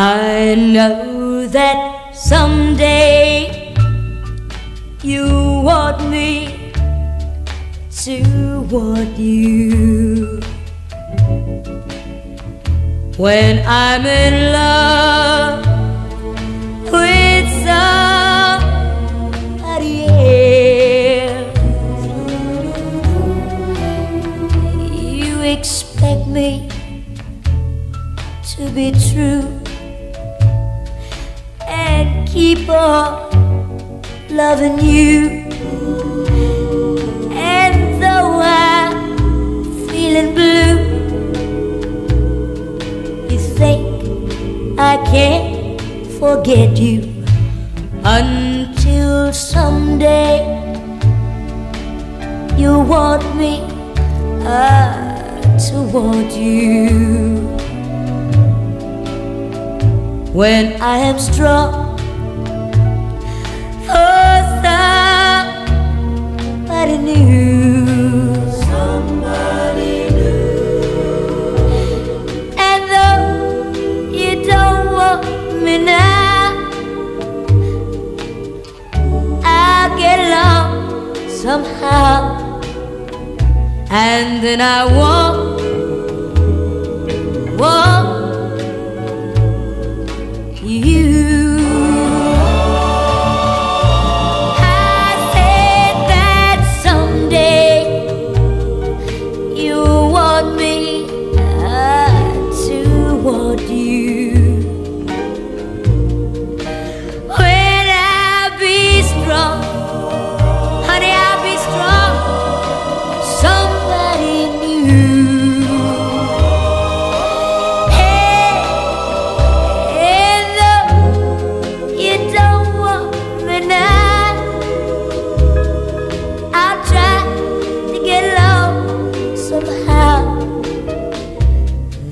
I know that someday you want me to want you. When I'm in love with somebody else, you expect me to be true keep on loving you. And though I'm feeling blue, you think I can't forget you until someday you want me uh, to want you. When I am strong somehow. And then I won't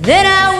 Then I